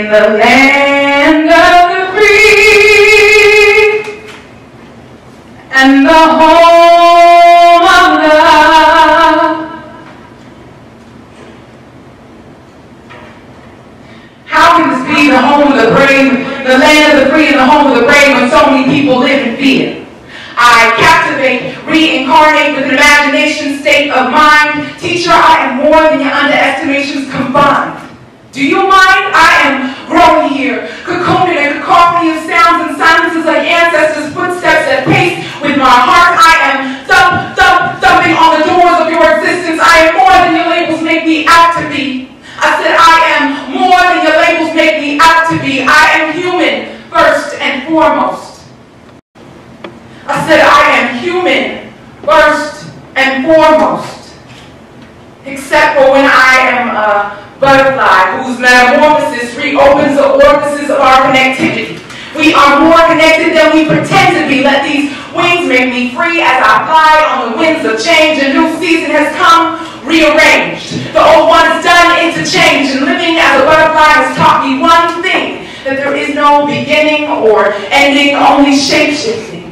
in the land of the free and the home of the How can this be the home of the brave, the land of the free and the home of the brave when so many people live in fear? I captivate, reincarnate with an imagination state of mind. Teacher, I am more than your underestimations combined. Do you mind? I am grown here, cocooned in a cacophony of sounds and silences like ancestors' footsteps at pace with my heart. I am thump, thump, thumping on the doors of orifices of our connectivity. We are more connected than we pretend to be. Let these wings make me free as I fly on the winds of change. A new season has come, rearranged. The old one's done, into change. And living as a butterfly has taught me one thing, that there is no beginning or ending, only shape-shifting.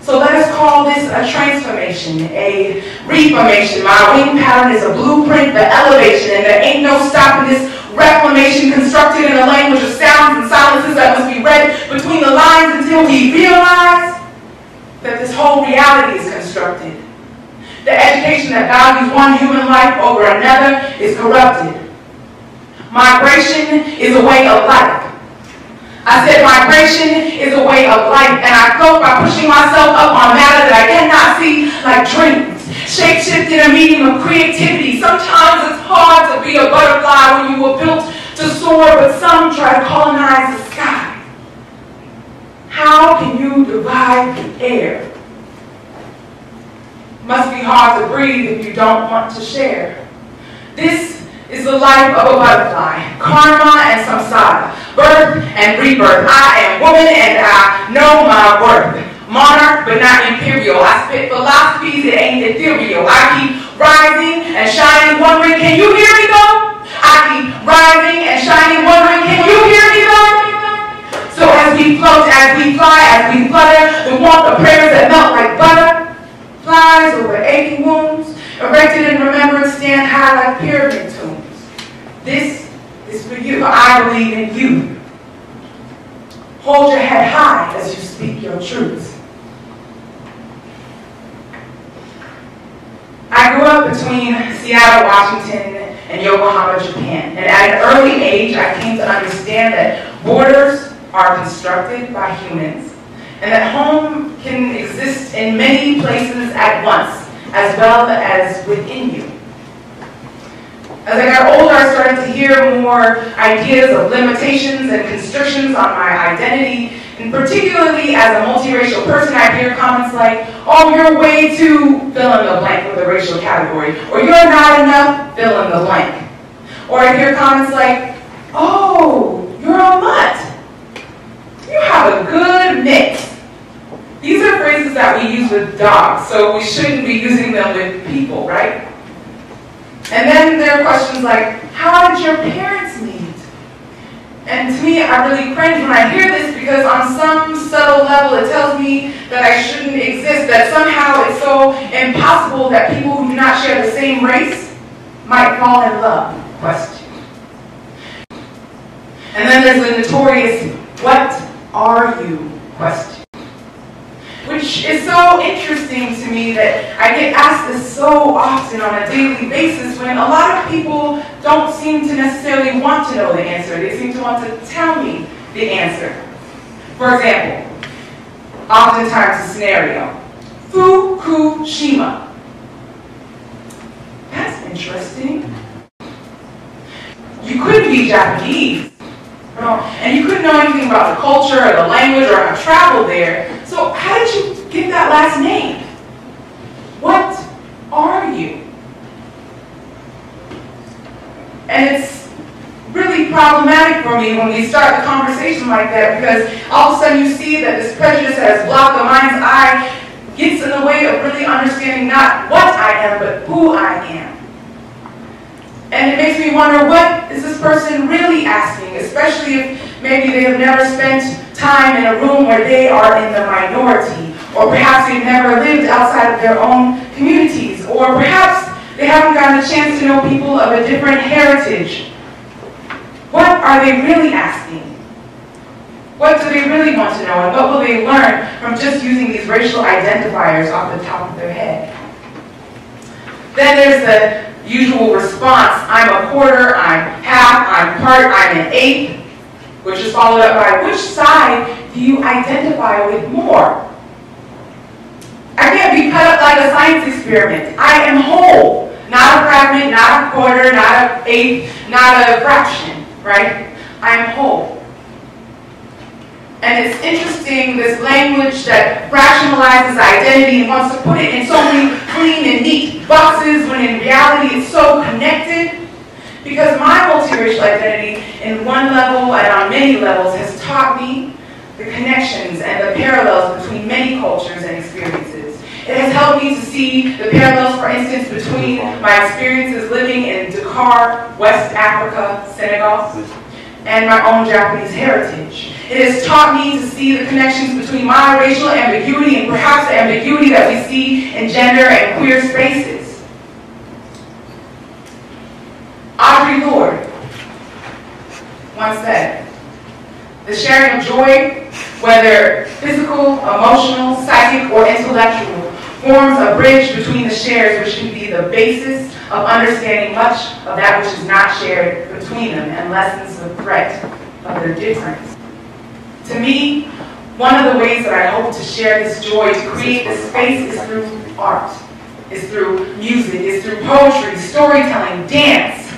So let us call this a transformation, a reformation. My wing pattern is a blueprint for elevation, and there ain't no stopping this reclamation constructed in a language of sounds and silences that must be read between the lines until we realize that this whole reality is constructed. The education that values one human life over another is corrupted. Migration is a way of life. I said migration is a way of life, and I cope by pushing myself up on matter that I cannot see, like dreams. Shape-shifted a medium of creativity. Sometimes it's hard to be soar, but some try to colonize the sky. How can you divide the air? Must be hard to breathe if you don't want to share. This is the life of a butterfly, karma and samsara, birth and rebirth. I am woman and I know my worth. Monarch but not imperial. I spit philosophies that ain't ethereal. I keep rising and shining, wondering, can you hear me though? rising and shining, wondering, can you hear me, God? So as we float, as we fly, as we flutter, the want of prayers that melt like butter flies over aching wounds, erected in remembrance, stand high like pyramid tombs. This is for you. I believe in you. Hold your head high as you speak your truth. I grew up between Seattle, Washington, in Yokohama, Japan. And at an early age, I came to understand that borders are constructed by humans and that home can exist in many places at once, as well as within you. As I got older, I started to hear more ideas of limitations and constrictions on my identity. And particularly as a multiracial person, I hear comments like, oh, you're way too fill in the blank with a racial category, or you're not enough fill in the blank. Or I hear comments like, oh, you're a mutt. You have a good mix. These are phrases that we use with dogs, so we shouldn't be using them with people, right? And then there are questions like, how did your parents meet? And to me, I really cringe when I hear this because on some subtle level it tells me that I shouldn't exist, that somehow it's so impossible that people who do not share the same race might fall in love question. And then there's the notorious, what are you question which is so interesting to me that I get asked this so often on a daily basis when a lot of people don't seem to necessarily want to know the answer. They seem to want to tell me the answer. For example, oftentimes a scenario, Fukushima. That's interesting. You couldn't be Japanese. And you couldn't know anything about the culture or the language or have traveled there. So how did you get that last name? What are you? And it's really problematic for me when we start the conversation like that because all of a sudden you see that this prejudice has blocked the mind's eye gets in the way of really understanding not what I am, but who I am. And it makes me wonder, what is this person really asking, especially if maybe they have never spent time in a room where they are in the minority, or perhaps they've never lived outside of their own communities, or perhaps they haven't gotten a chance to know people of a different heritage. What are they really asking? What do they really want to know, and what will they learn from just using these racial identifiers off the top of their head? Then there's the usual response, I'm a quarter, I'm half, I'm part, I'm an eighth, which is followed up by which side do you identify with more? I can't be cut up like a science experiment. I am whole, not a fragment, not a quarter, not an eighth, not a fraction, right? I am whole. And it's interesting, this language that rationalizes identity and wants to put it in so many clean and neat boxes when in reality it's so connected. Because my multiracial identity in one level and on many levels has taught me the connections and the parallels between many cultures and experiences. It has helped me to see the parallels, for instance, between my experiences living in Dakar, West Africa, Senegal, and my own Japanese heritage. It has taught me to see the connections between my racial ambiguity and perhaps the ambiguity that we see in gender and queer spaces. Audre Lorde once said, the sharing of joy, whether physical, emotional, psychic, or intellectual, forms a bridge between the shares which can be the basis of understanding much of that which is not shared between them and lessens the threat of their difference. To me, one of the ways that I hope to share this joy, to create this space is through art, is through music, is through poetry, storytelling, dance,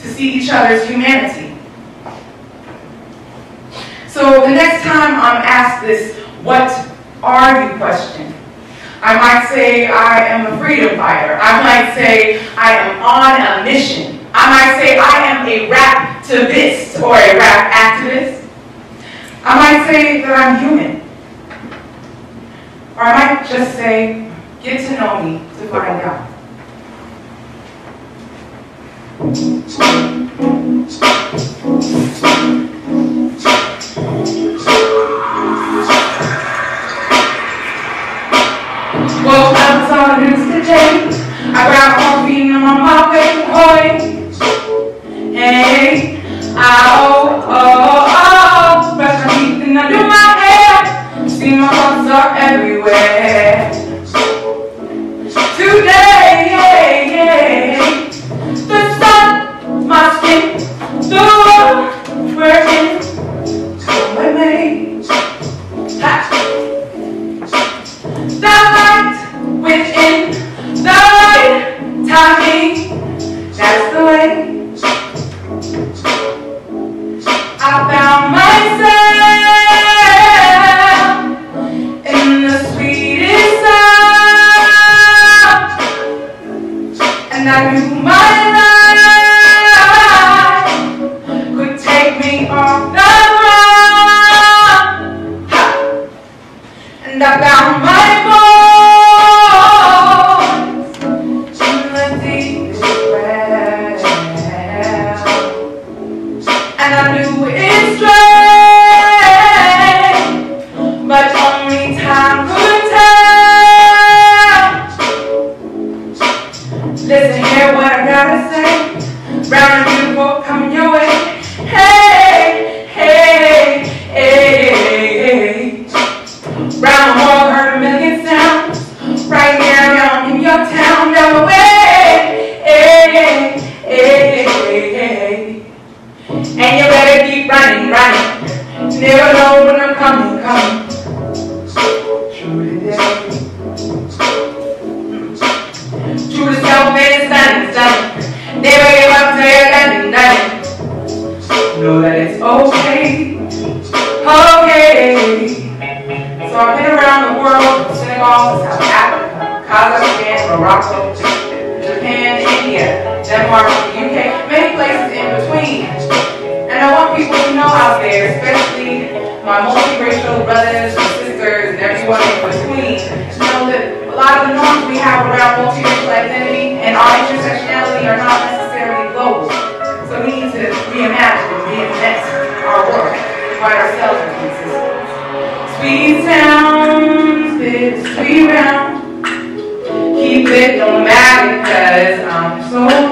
to see each other's humanity. So the next time I'm asked this, what are you question, I might say I am a freedom fighter. I might say I am on a mission. I might say I am a rap activist or a rap activist. I might say that I'm human. Or I might just say, get to know me to find out. I was on the news today. I got coffee in my mouth, boy. out there, especially my multiracial brothers and sisters and everyone in between, know that a lot of the norms we have around multiracial identity and our intersectionality are not necessarily global. So we need to reimagine and reinvent our work by ourselves in pieces. Sweet sounds, big sweet round. Keep it nomadic, cause I'm so